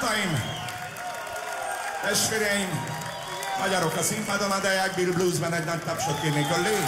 barátaim, testvéreim, magyarok a színpadon, a Deák Bill Bluesben egy nagy tapsot kérnék a lő.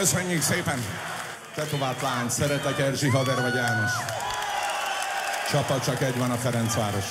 Köszönjük szépen! Tetovált lány, szeretek Erzsi haver vagy János. Csapat csak egy van a Ferencváros.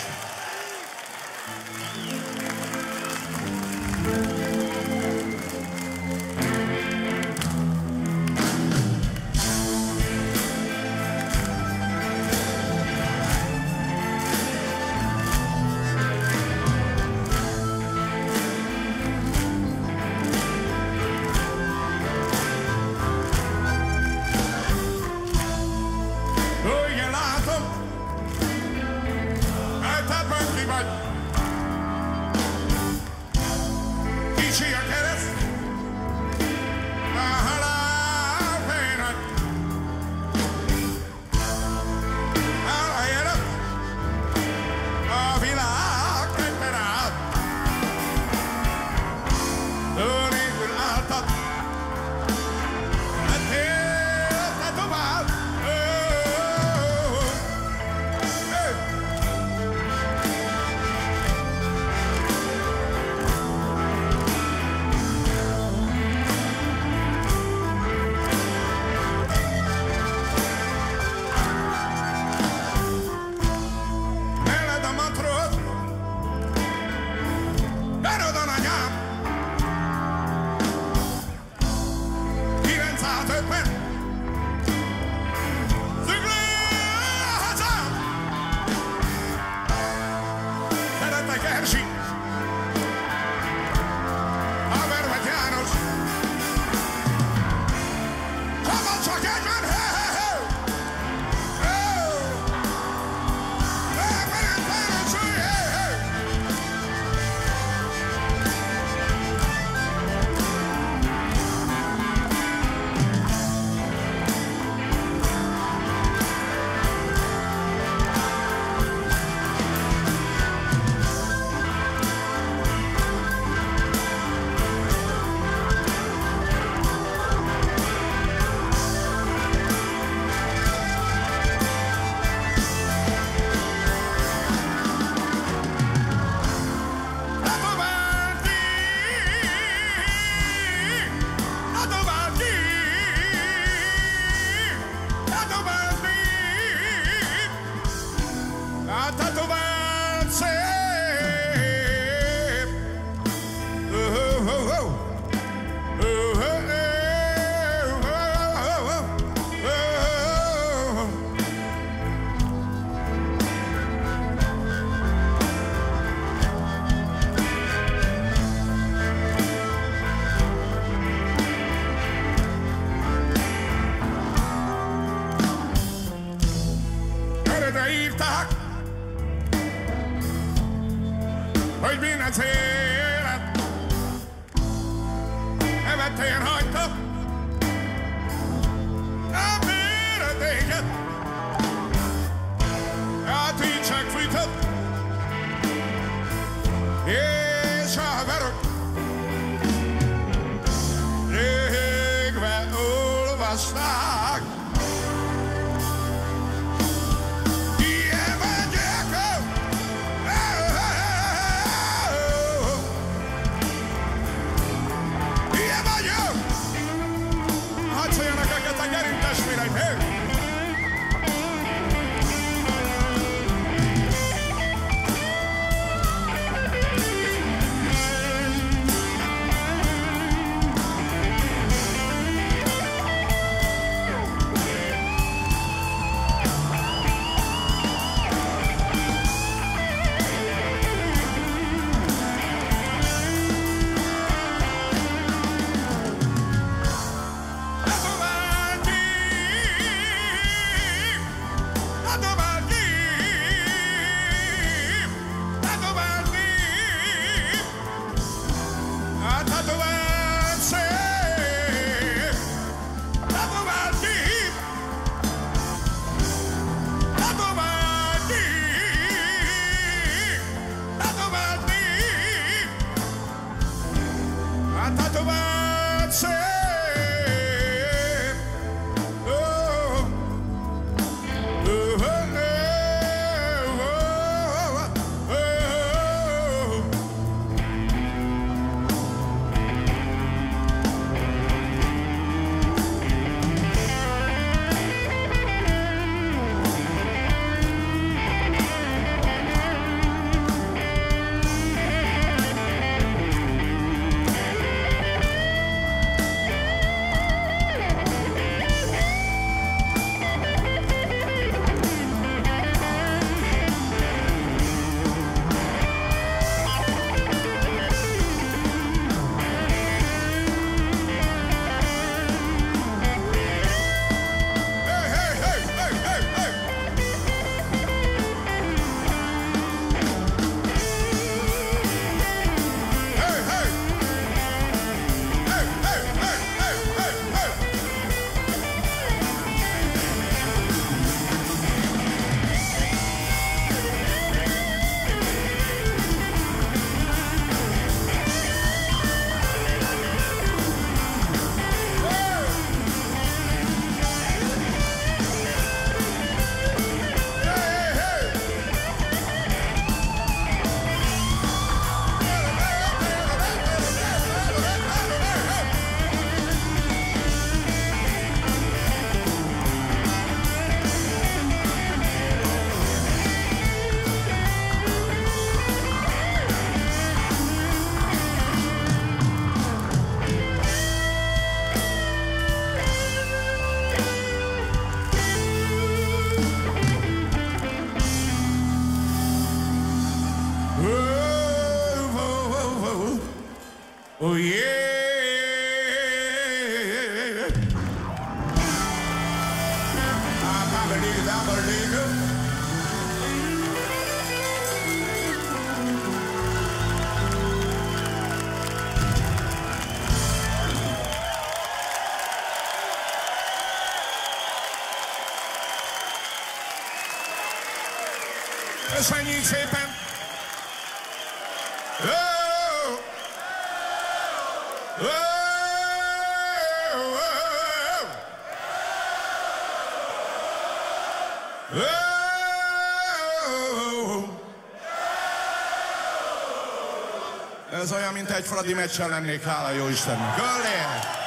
Ez olyan, mint egy Fradi meccsen lennék, hála jó Istennek. Göllér!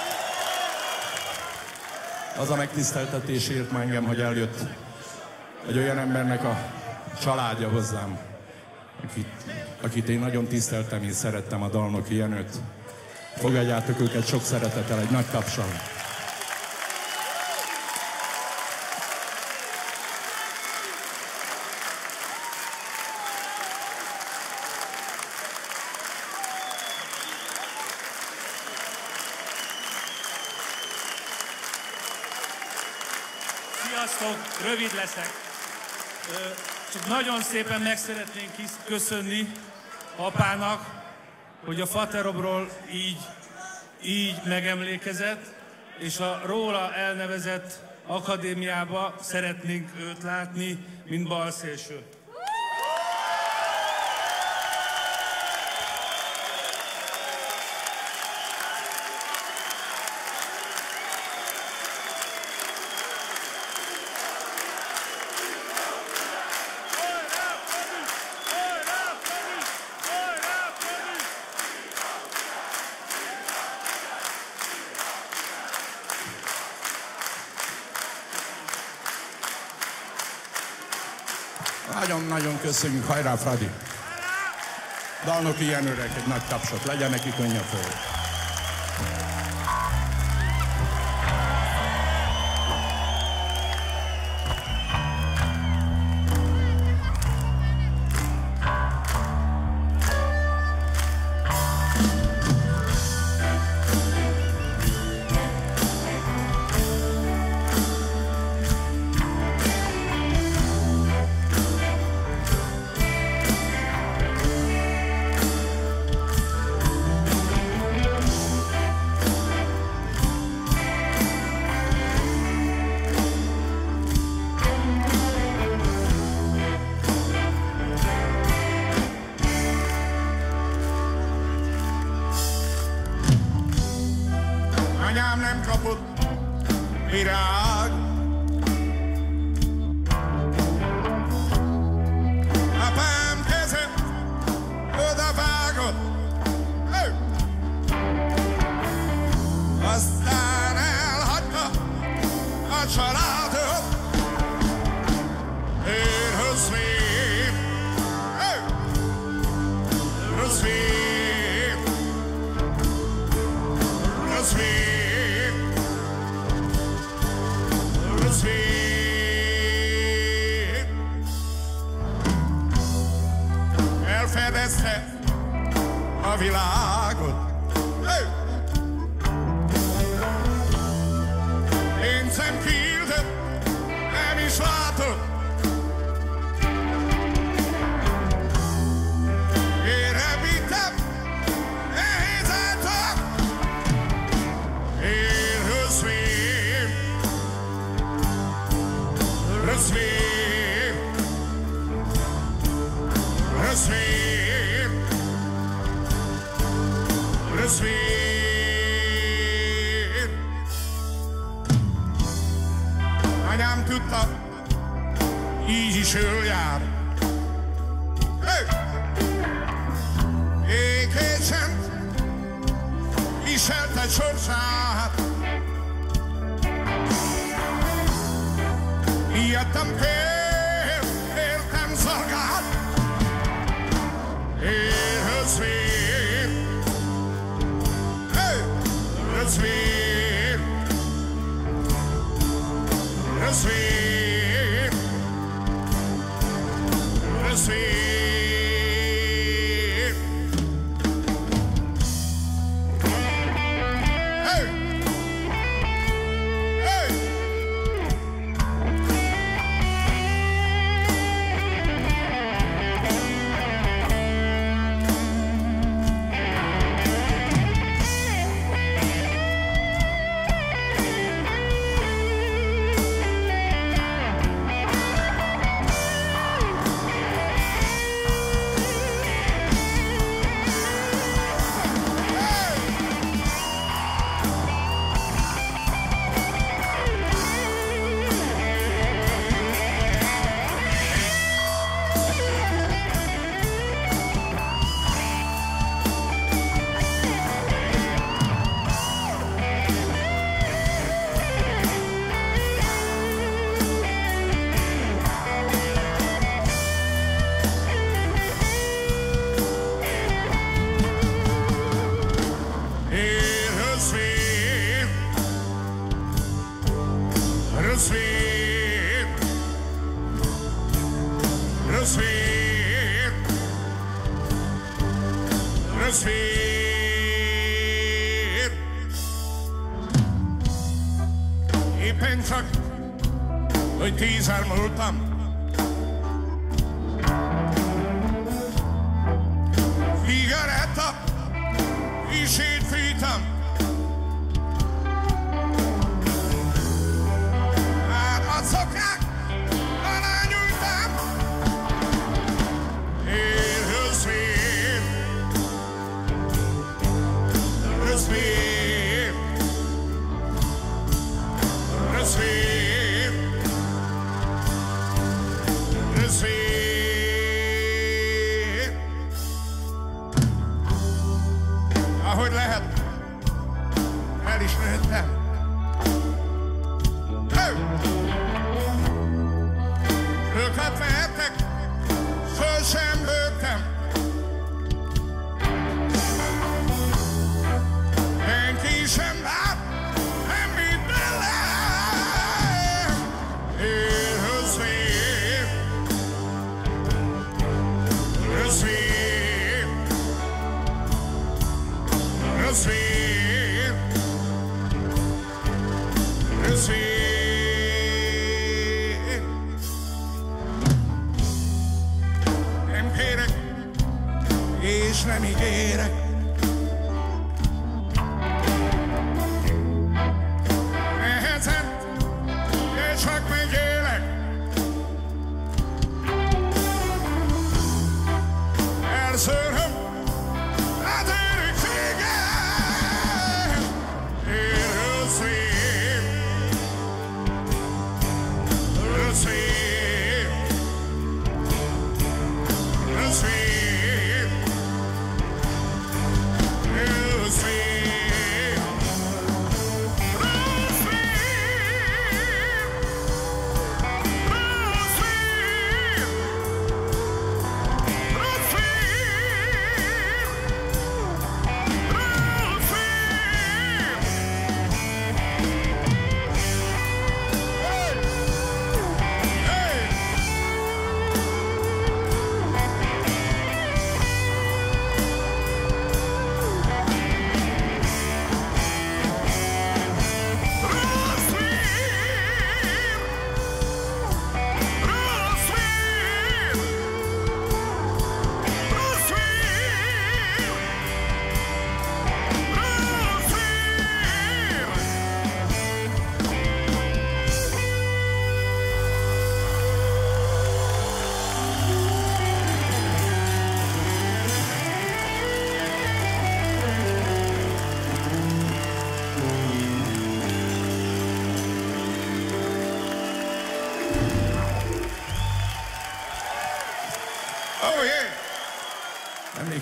Az a megtiszteltetés ért ma engem, hogy eljött egy olyan embernek a családja hozzám, akit, akit én nagyon tiszteltem és szerettem, a Dalnoki Jenőt. Fogadjátok őket sok szeretettel, egy nagy tapsal. Sziasztok, rövid leszek. Csak nagyon szépen meg szeretnénk köszönni apának, hogy a Faterobról így, így megemlékezett, és a róla elnevezett akadémiába szeretnénk őt látni, mint balszélső. Köszönjük, hajrá Fradi! Dalnoki Jenőrek egy nagy tapsot, legyen neki könnyebb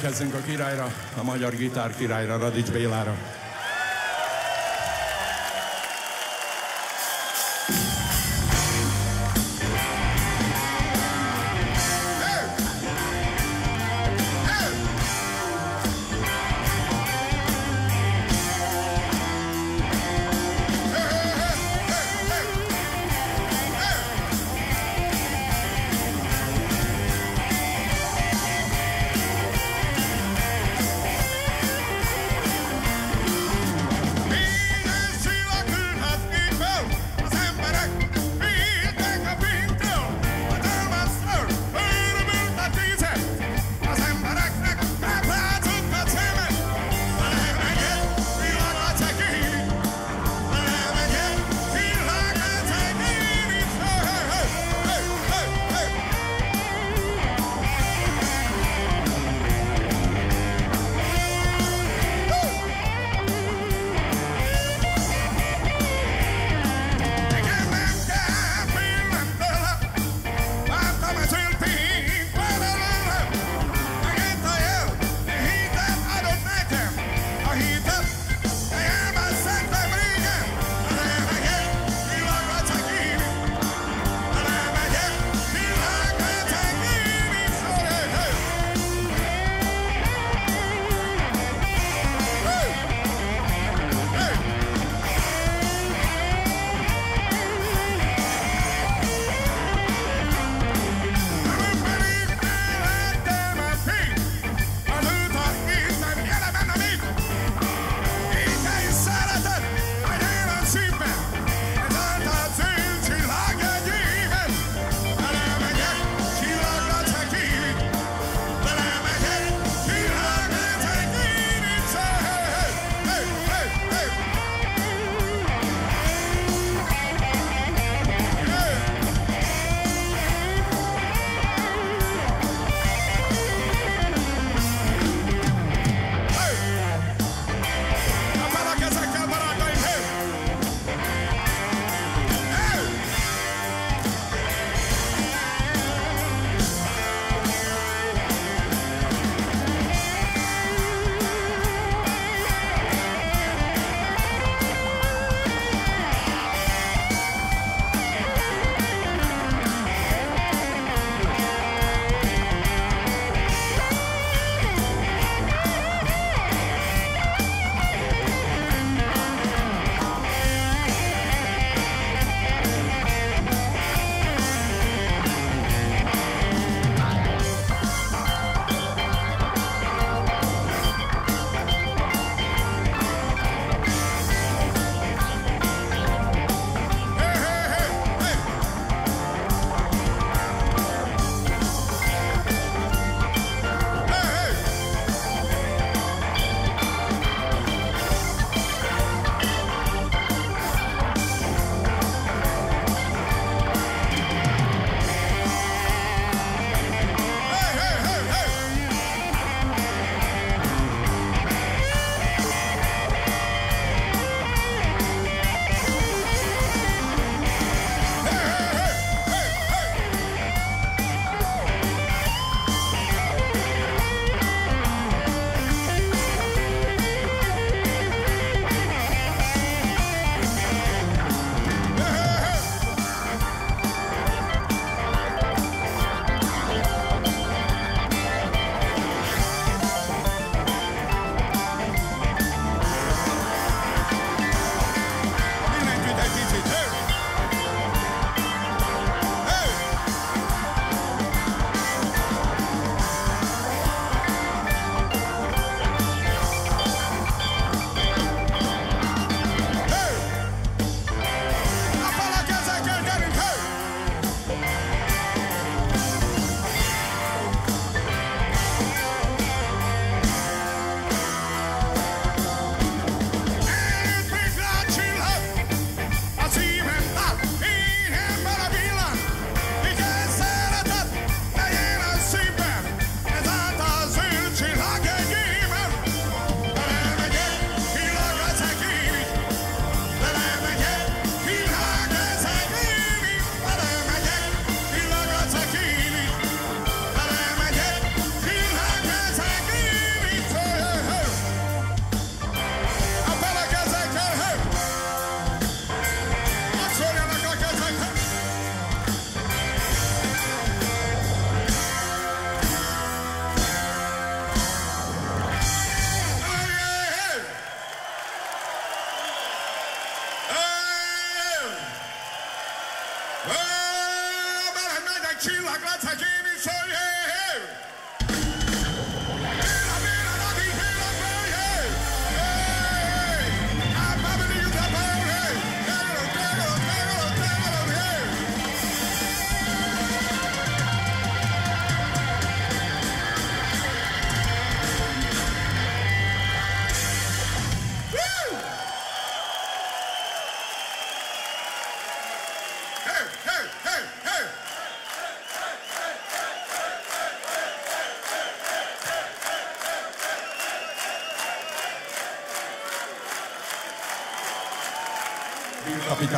Emlékezzünk a királyra, a magyar gitár királyra, Radics Bélára.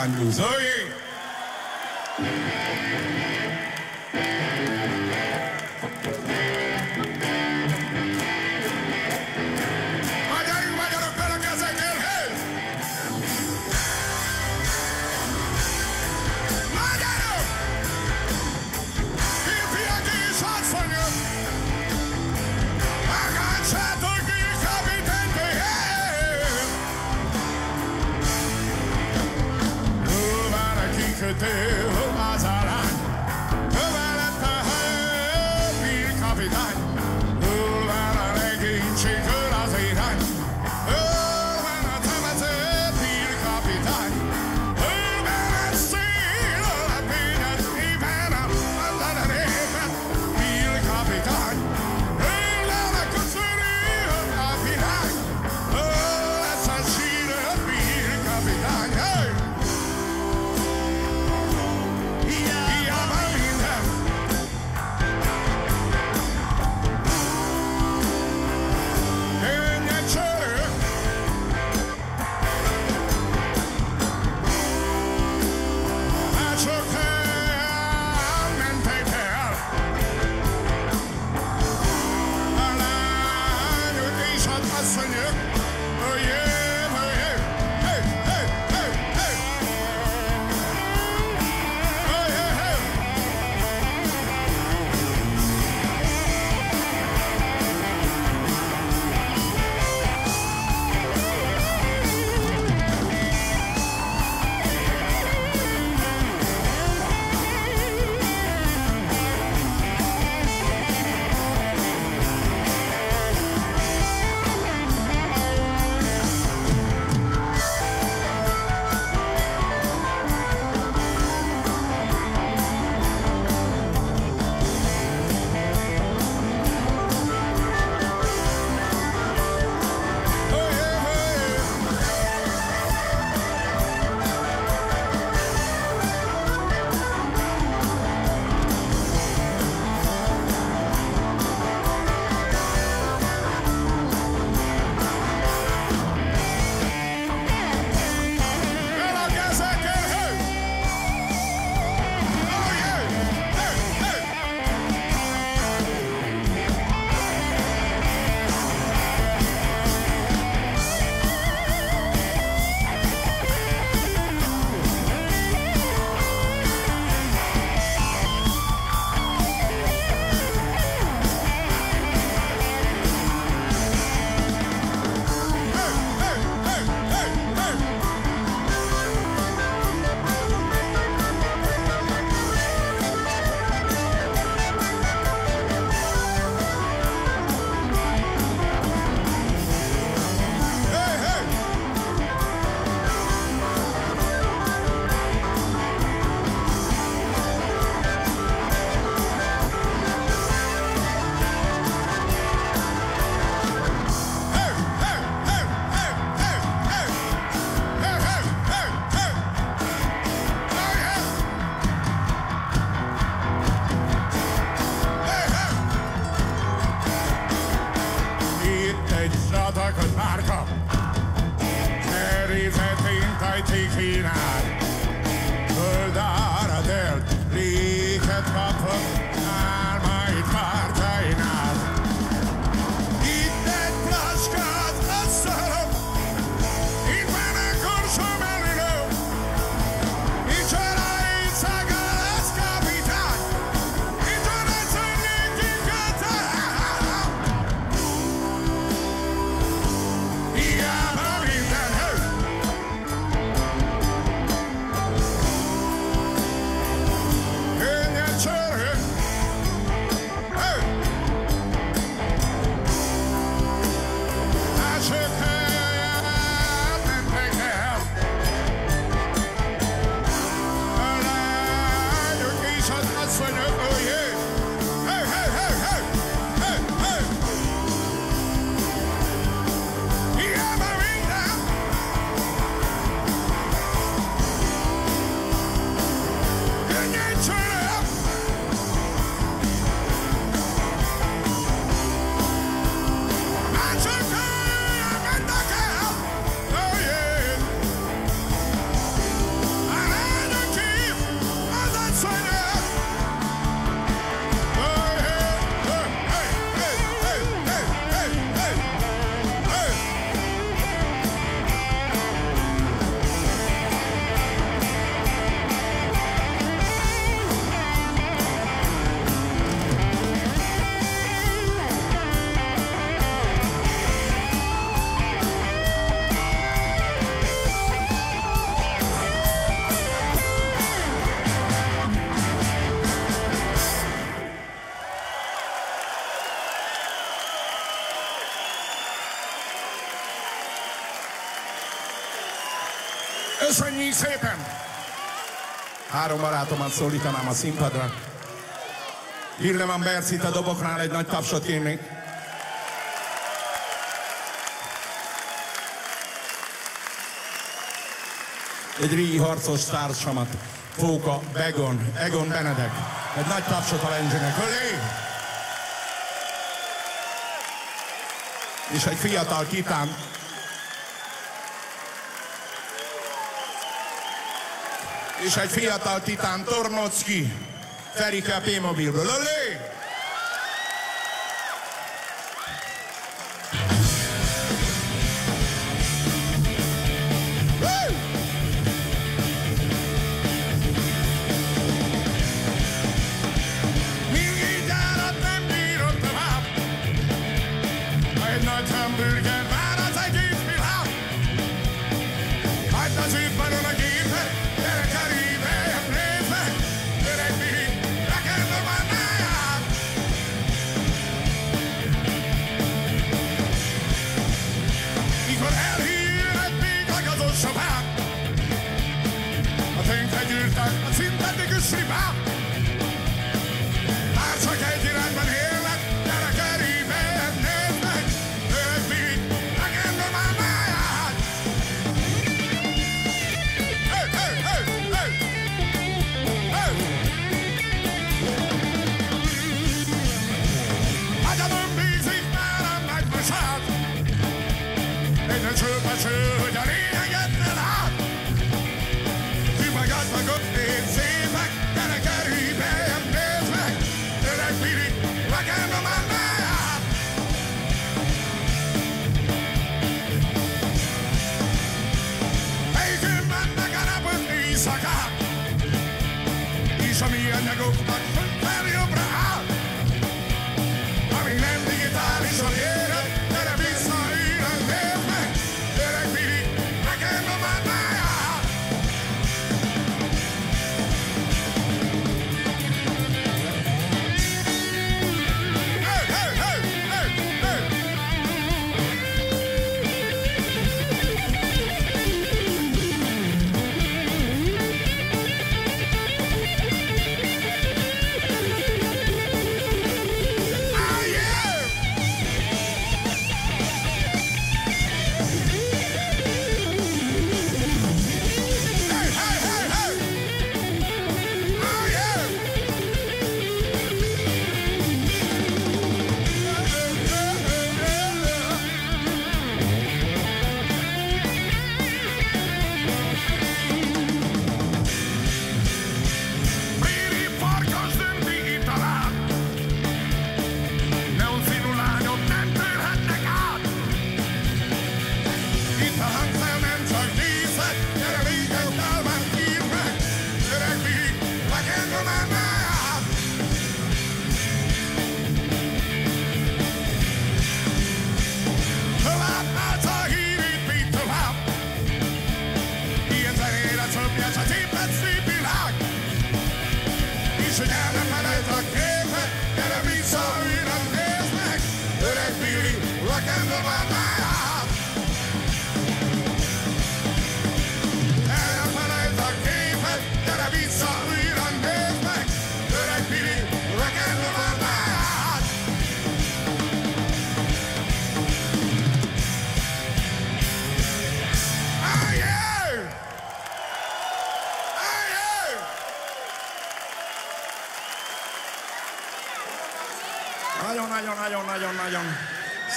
Kapitány Blues. Oh, yeah. Köszönjük szépen! Három barátomat szólítanám a színpadra. Hilleman Bercit a doboknál egy nagy tapsot kérnék. Egy régi harcos társamat, Fóka Begon, Egon Benedek. Egy nagy tapsot a Lenzsének. És egy fiatal kitán, és egy fiatal titán Tornocki, Ferike P-mobilből.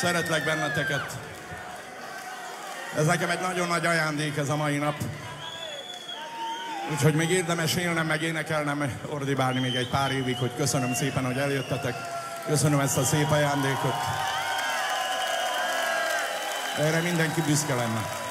Szeretlek benneteket. Ez nekem egy nagyon nagy ajándék ez a mai nap. Úgyhogy még érdemes élnem, meg énekelnem, ordibálni még egy pár évig, hogy köszönöm szépen, hogy eljöttetek. Köszönöm ezt a szép ajándékot. Erre mindenki büszke lenne.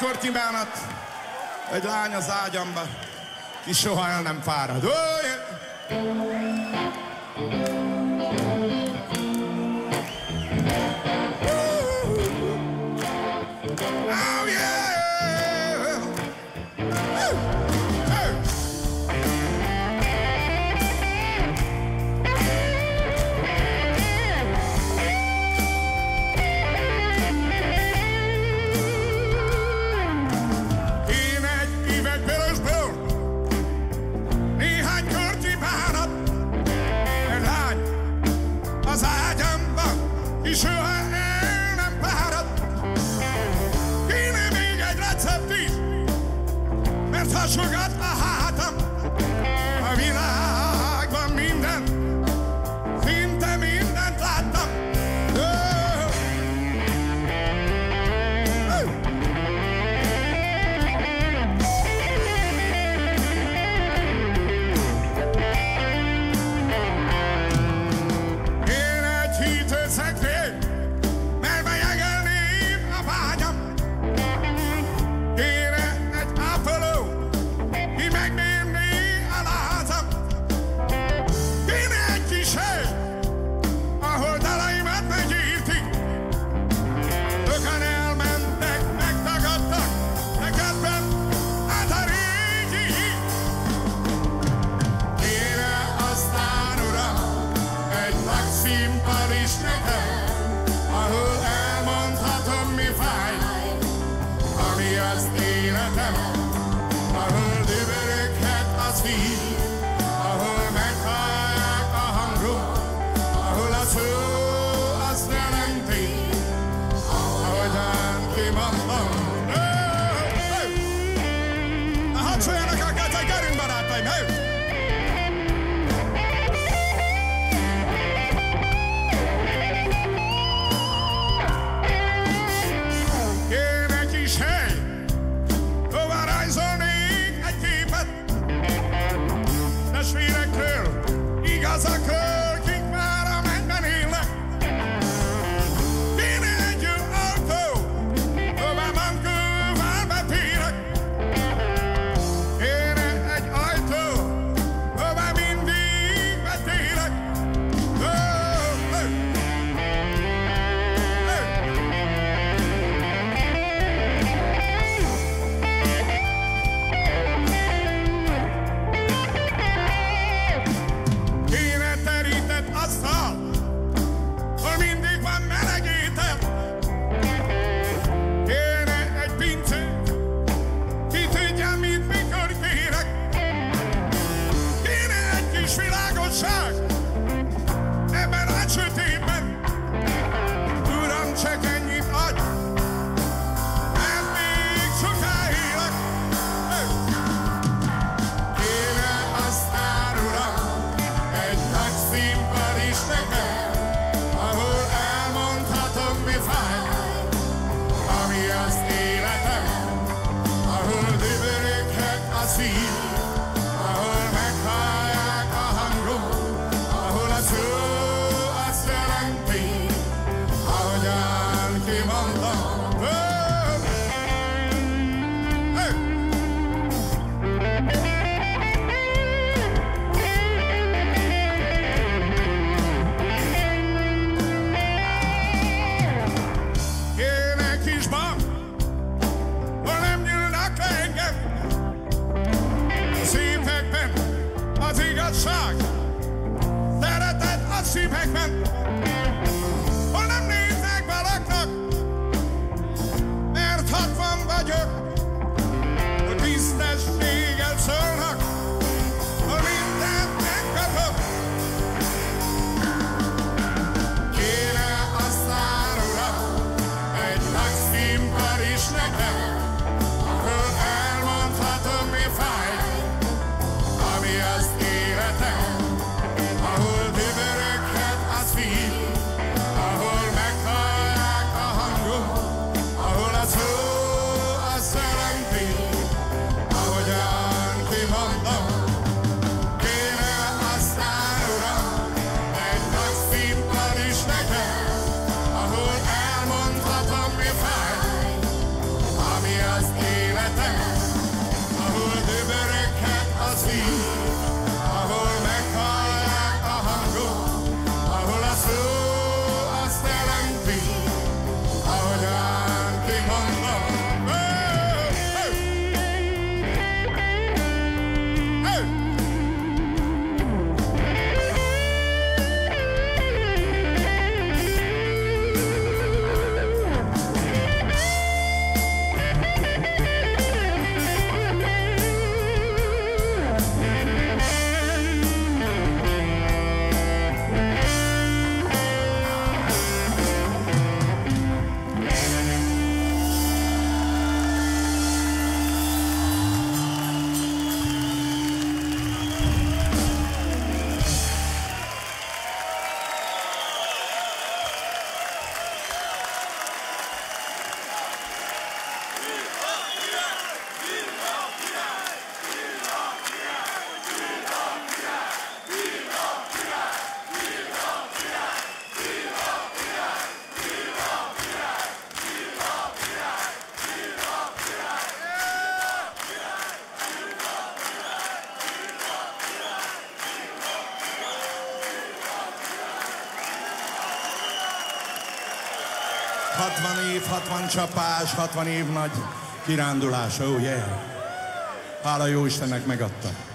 ilyenkor kibánat, egy lány az ágyamba, ki soha el nem fárad. Oh, yeah. Paris, 60 év, 60 csapás, 60 év nagy kirándulás, oh yeah. Hála jó Istennek megadta.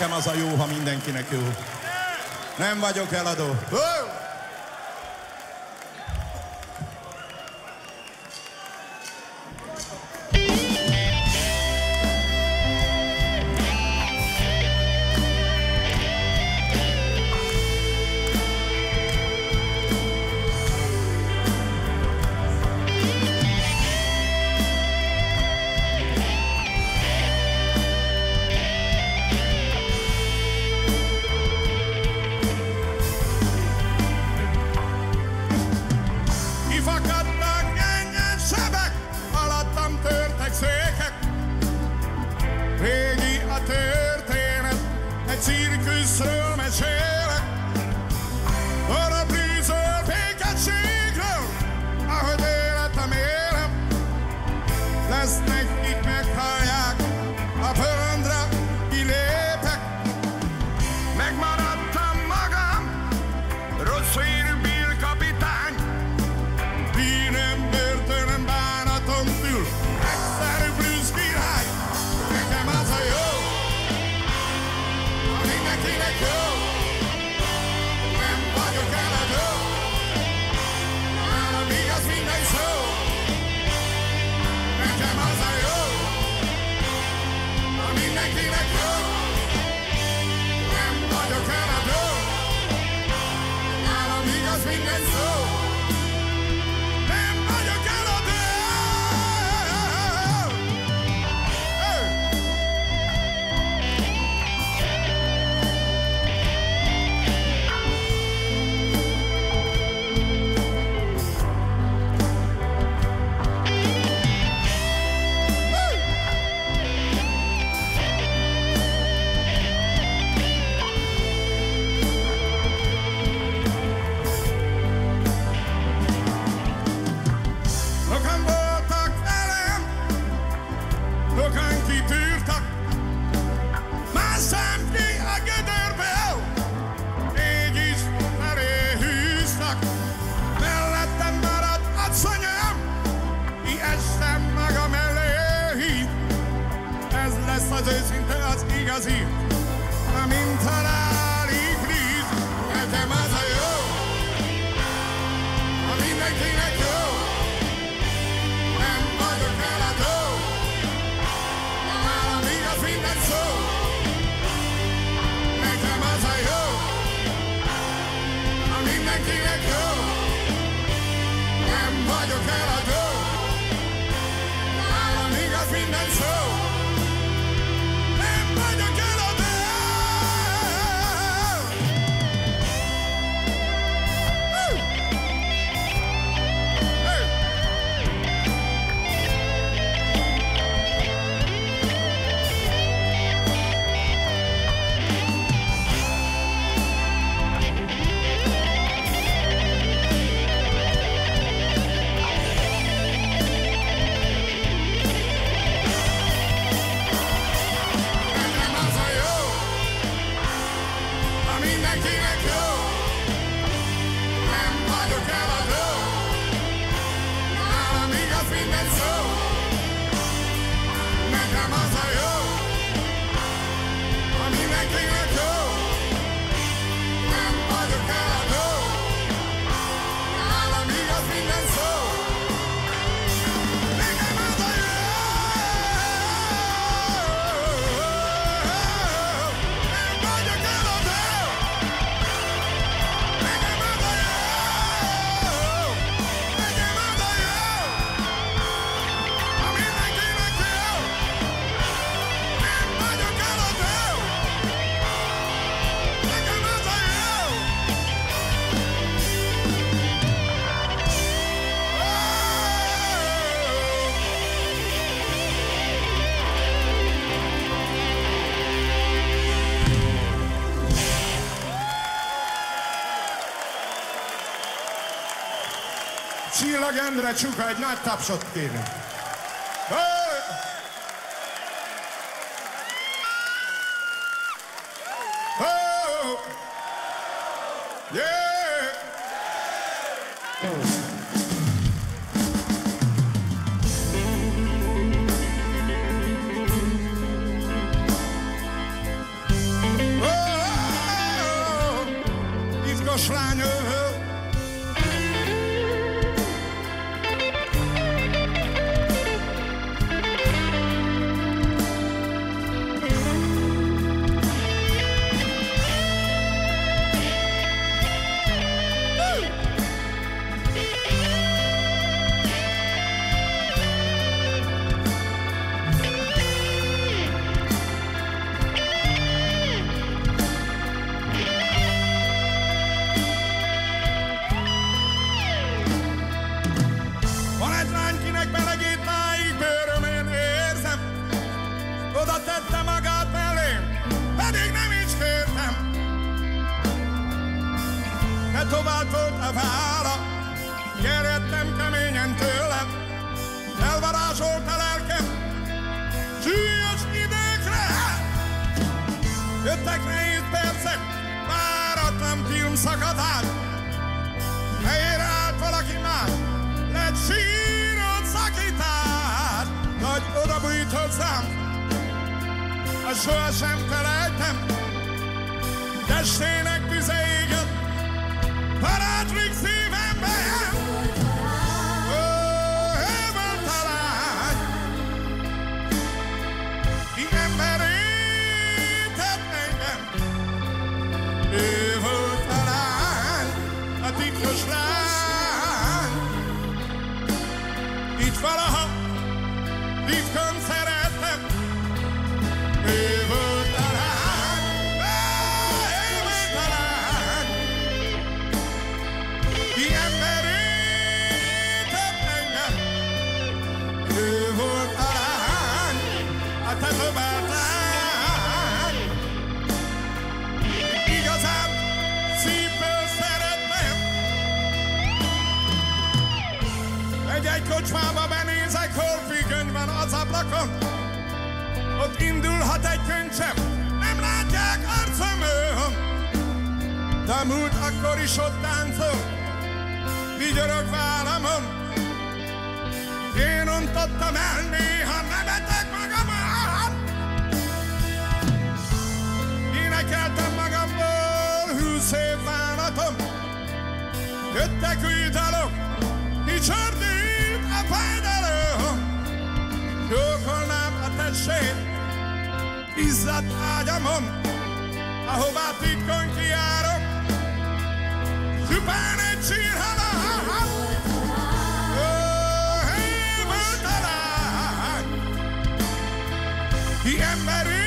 Nekem az a jó, ha mindenkinek jó. Nem vagyok eladó. Oh! Csillag Endre Csuka, egy nagy tapsot kérünk. Ki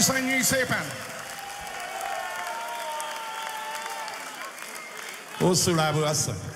Köszönjük szépen! Hosszú lábú asszony.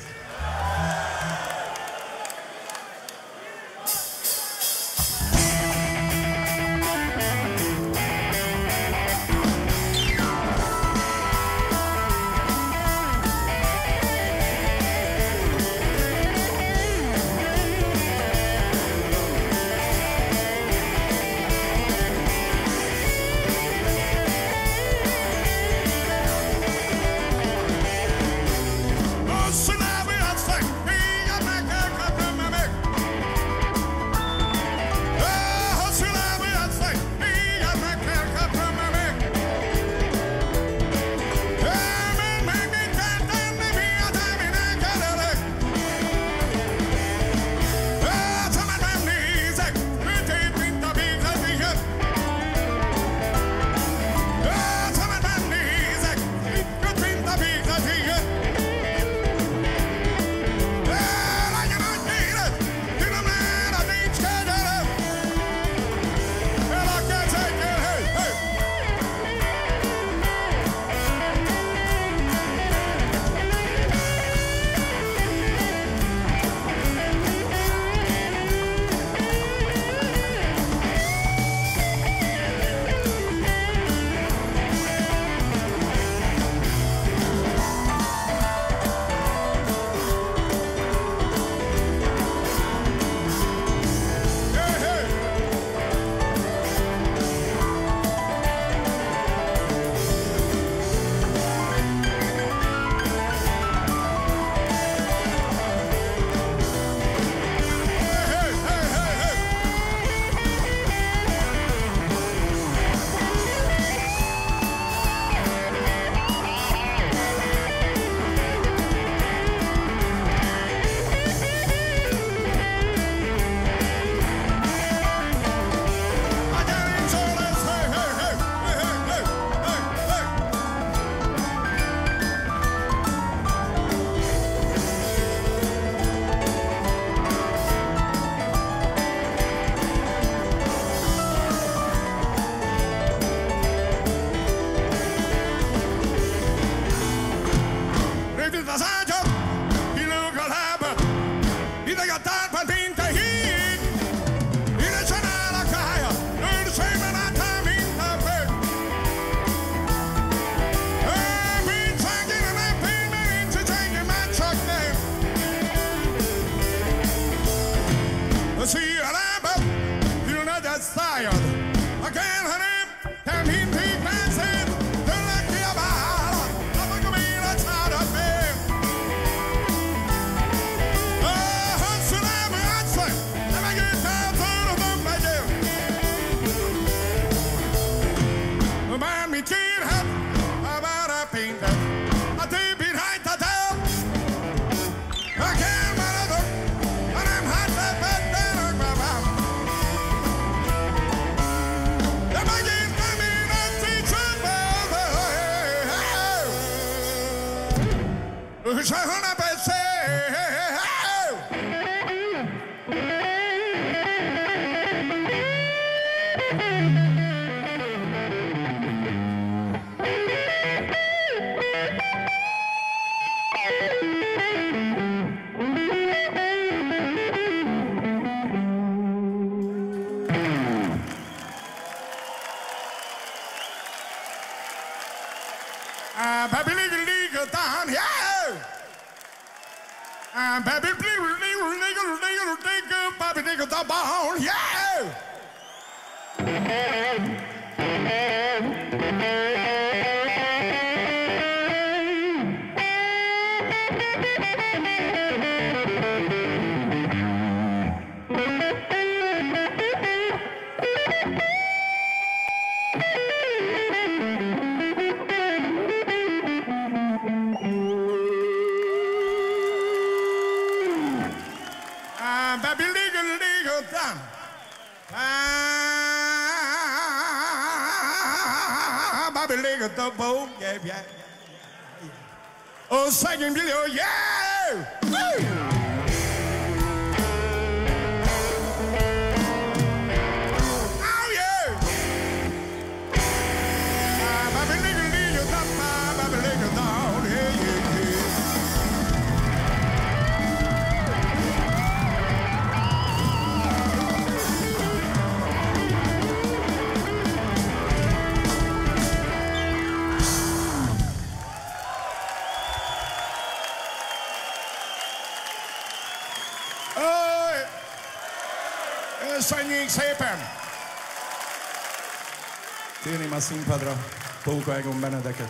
a színpadra Póka Egon Benedeket.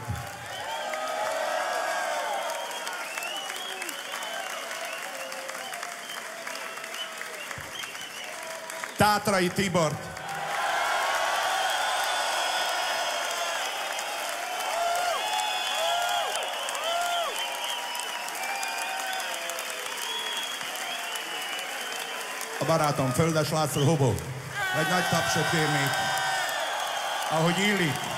Tátrai Tibort. A barátom Földes László Hobó. Egy nagy tapsot kérnék. a hodili.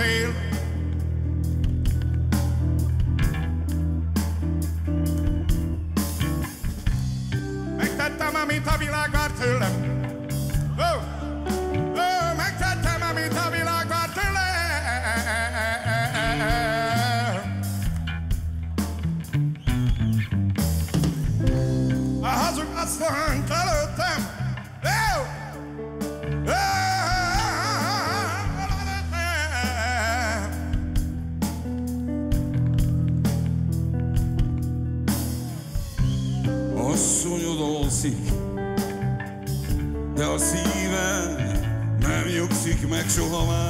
tale. Megtettem, amit a világ vár tőlem. Ó, ó, megtettem, amit a világ vár tőlem. A hazug meg soha már.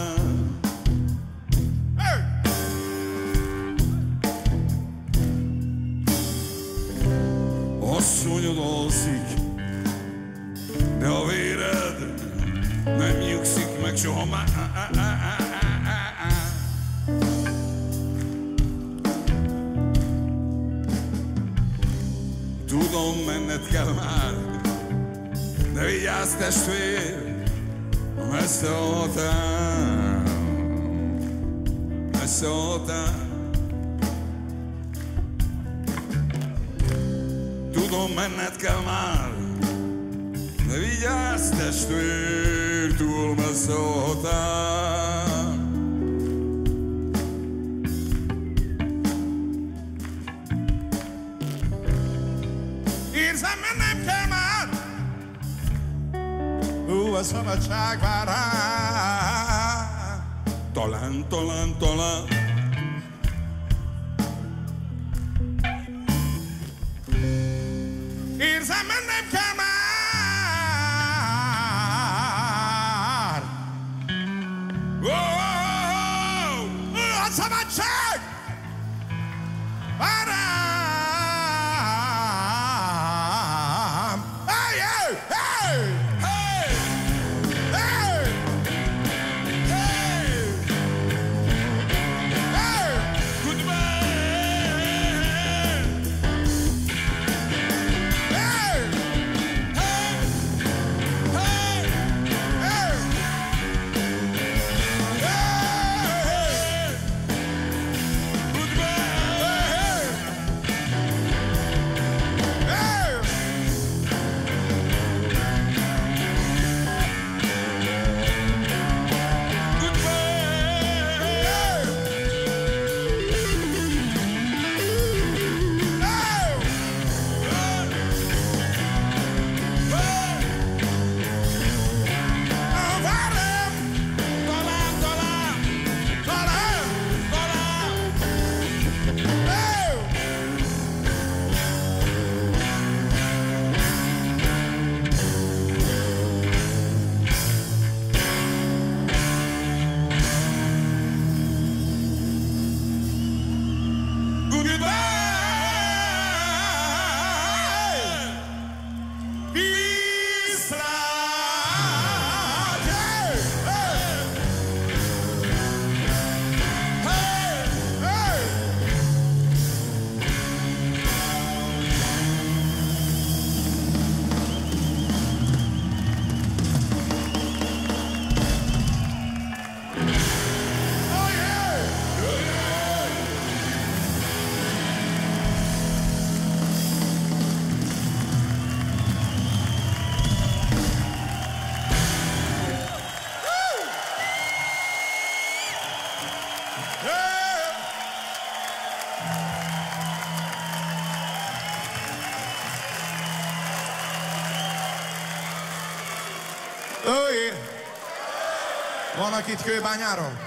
itt Kőbányáron?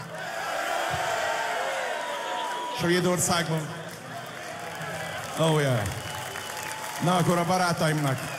Svédországban? Oh yeah. Na akkor a barátaimnak.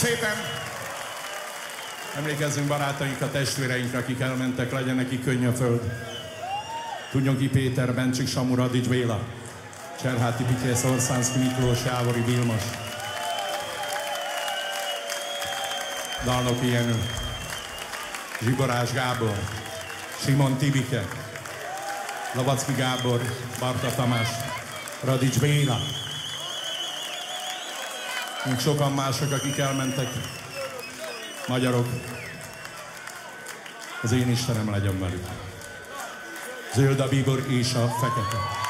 szépen! Emlékezzünk barátaink, a testvéreinkre, akik elmentek, legyen neki könnyű a föld. Tunyogi Péter, Bencsik Samu, Radics Béla, Cserháti Pityész, Orszánszki Miklós, Jávori Vilmos, Dalnoki Jenő, Zsiborás Gábor, Simon Tibike, Labacki Gábor, Barta Tamás, Radics Béla, mint sokan mások, akik elmentek. Magyarok. Az én Istenem legyen velük. Zöld a bíbor és a fekete.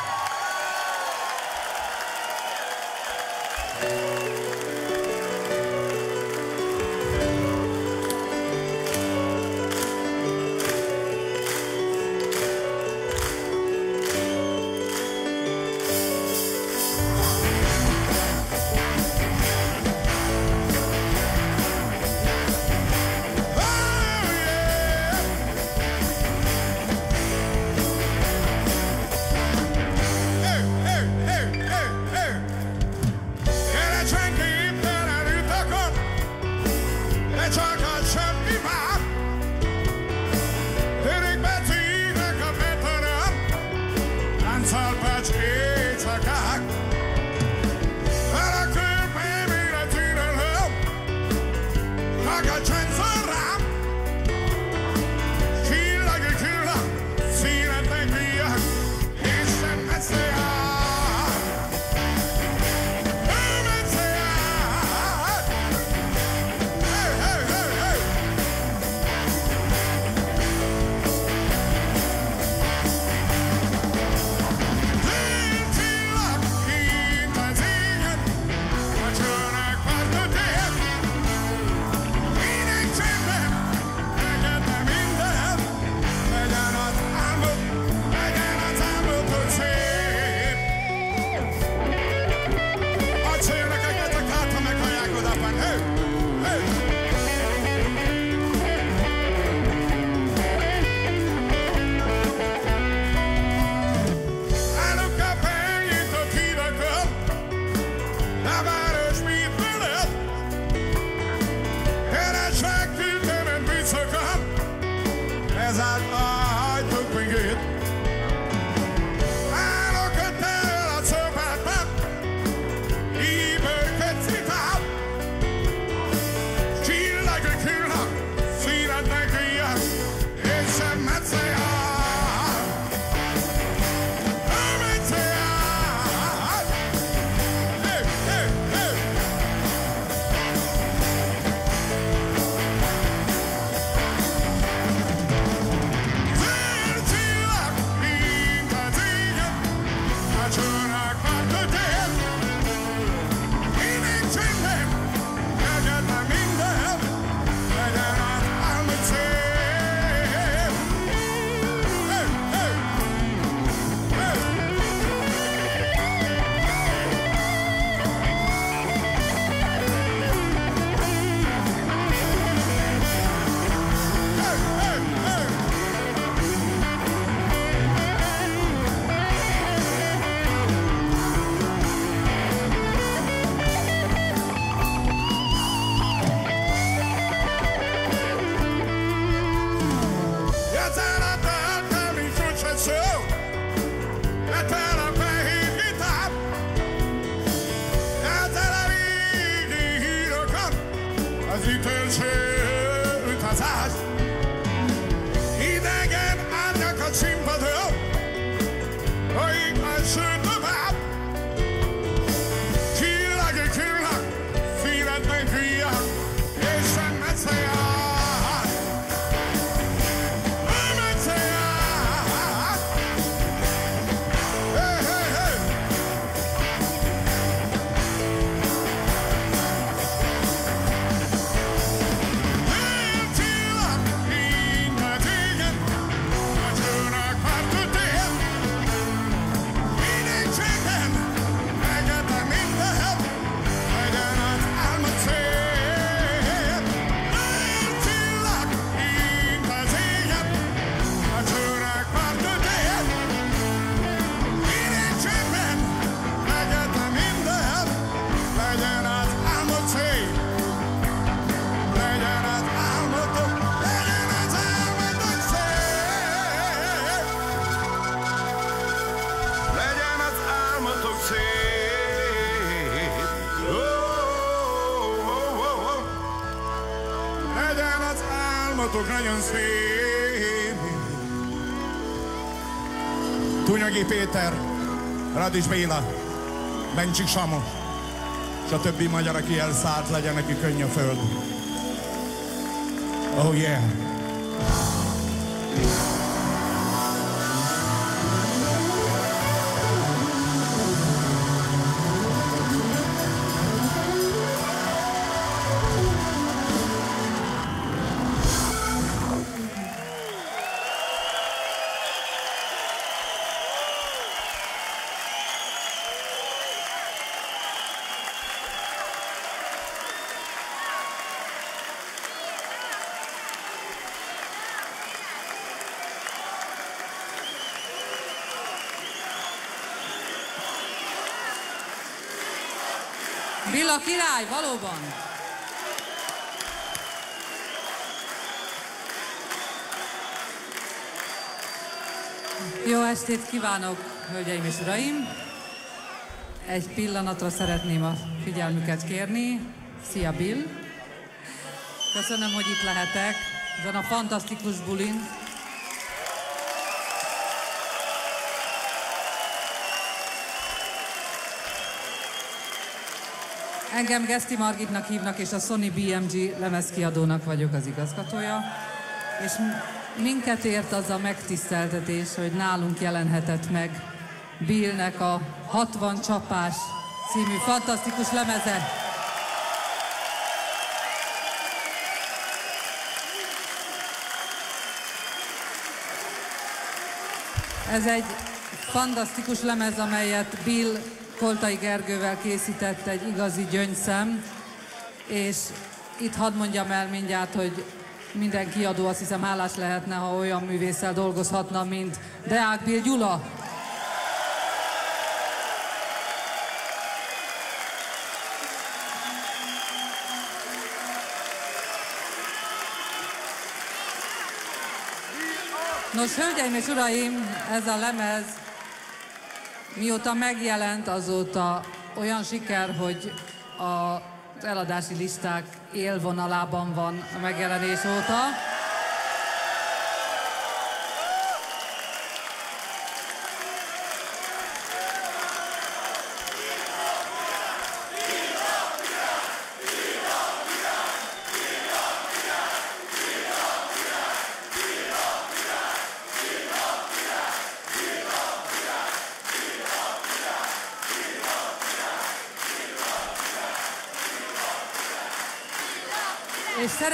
Tunyagi Péter, Radics Béla, Bencsik Samu, és a többi magyar, aki elszállt, legyen neki könnyű a föld. Oh yeah! Valóban. Jó estét kívánok, hölgyeim és uraim! Egy pillanatra szeretném a figyelmüket kérni. Szia Bill! Köszönöm, hogy itt lehetek ezen a fantasztikus bulin. Engem Geszti Margitnak hívnak, és a Sony BMG lemezkiadónak vagyok az igazgatója. És minket ért az a megtiszteltetés, hogy nálunk jelenhetett meg Billnek a 60 csapás című fantasztikus lemeze. Ez egy fantasztikus lemez, amelyet Bill Koltai Gergővel készített egy igazi gyöngyszem, és itt hadd mondjam el mindjárt, hogy minden kiadó azt hiszem hálás lehetne, ha olyan művésszel dolgozhatna, mint Deák Bill Gyula. Nos, hölgyeim és uraim, ez a lemez Mióta megjelent, azóta olyan siker, hogy az eladási listák élvonalában van a megjelenés óta.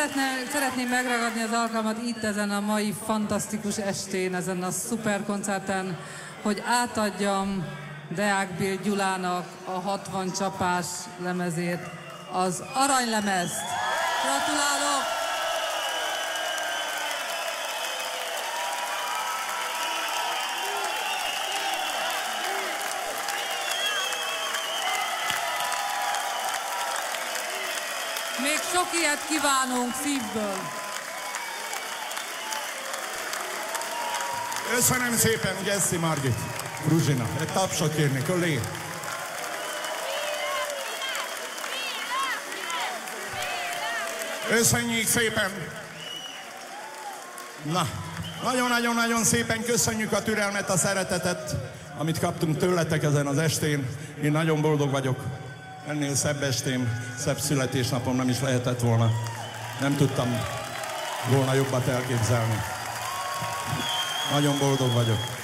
Szeretne, szeretném megragadni az alkalmat itt ezen a mai fantasztikus estén, ezen a szuper koncerten, hogy átadjam Deák Bill Gyulának a 60 csapás lemezét, az aranylemezt. Gratulálok! Még sok ilyet kívánunk szívből. Köszönöm szépen, Jesse Margit. Ruzsina, egy tapsot kérni, köré. Köszönjük szépen! Na, nagyon-nagyon-nagyon szépen köszönjük a türelmet, a szeretetet, amit kaptunk tőletek ezen az estén. Én nagyon boldog vagyok. Ennél szebb estém, szebb születésnapom nem is lehetett volna. Nem tudtam volna jobbat elképzelni. Nagyon boldog vagyok.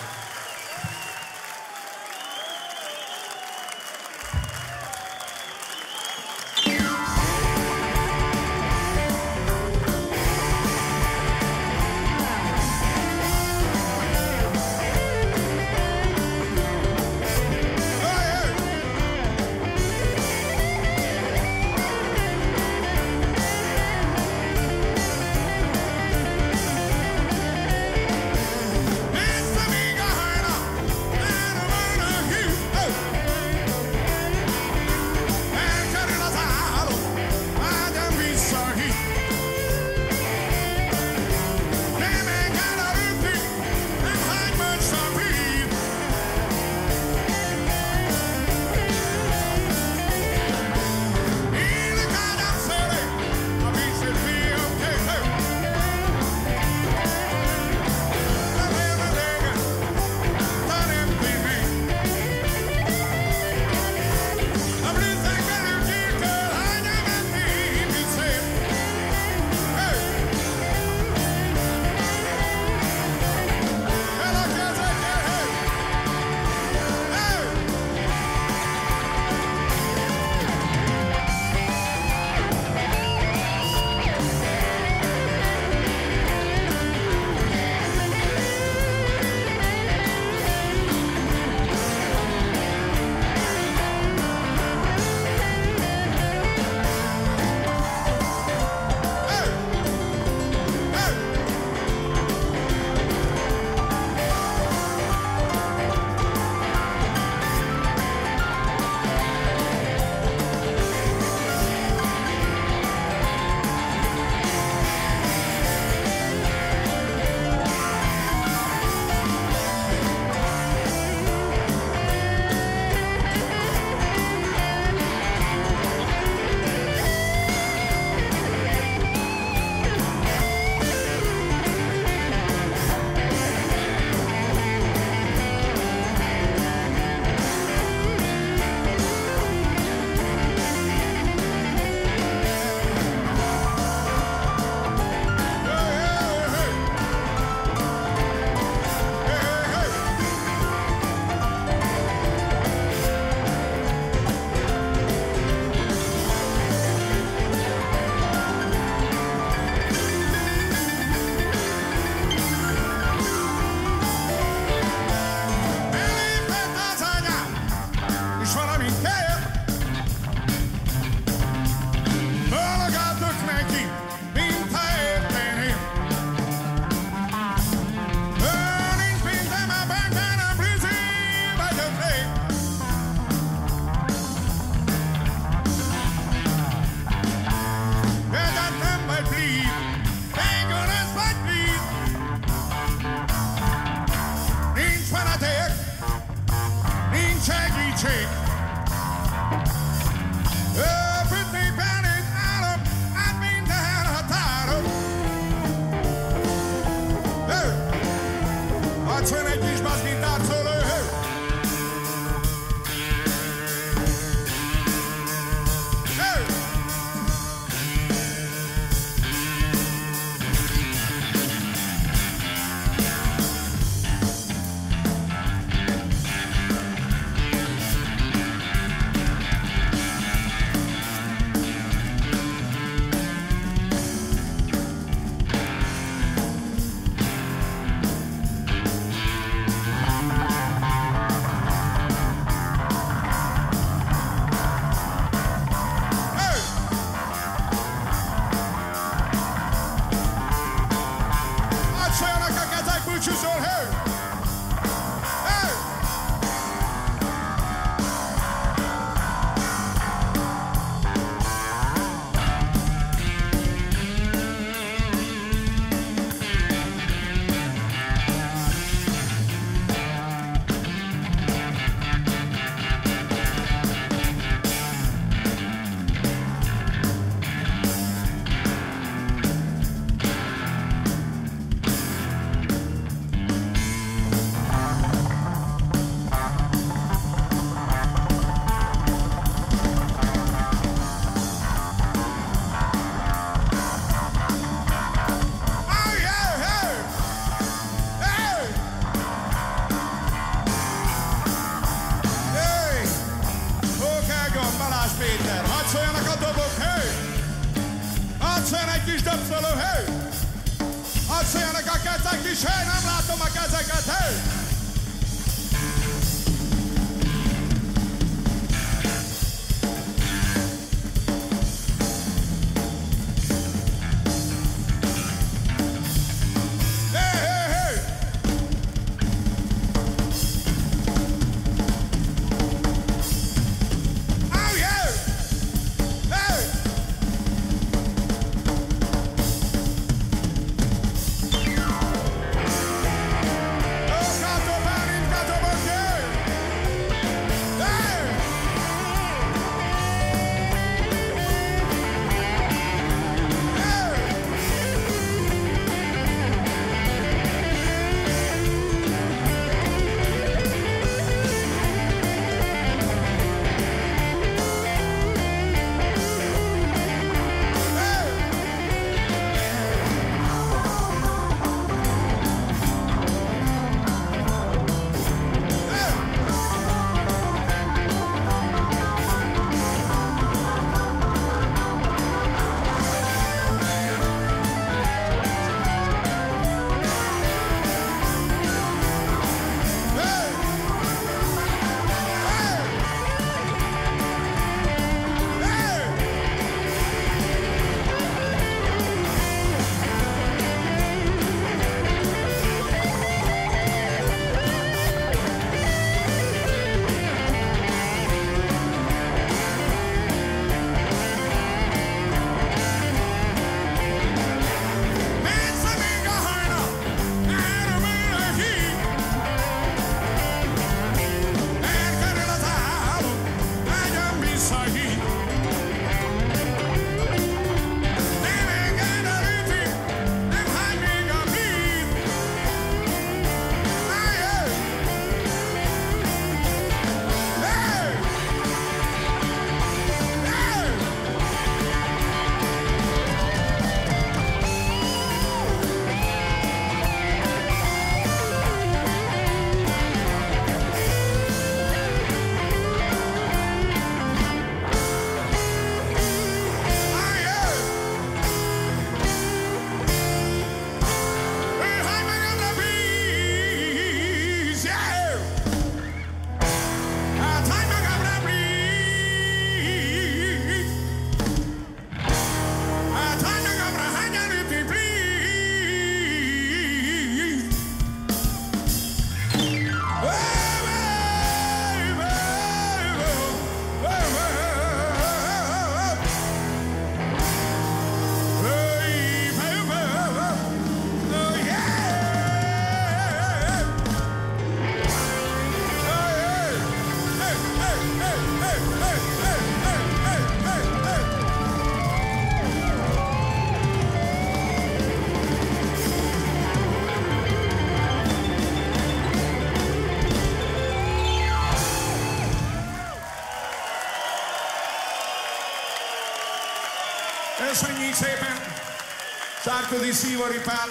Sárközi Szívori Pál,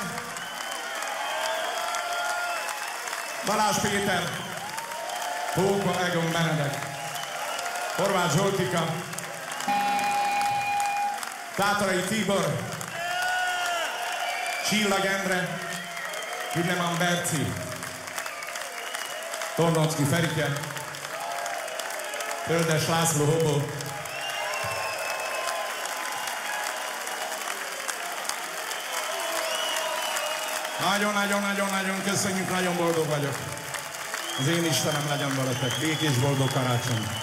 Balázs Péter, Póka Egon Benedek, Horváth Zsoltika, Tátarai Tibor, Csillag Endre, Hüneman Berci, Tornocki Ferike, Földes László Hobó, köszönjük, nagyon boldog vagyok. Az én Istenem legyen veletek. Békés boldog karácsony.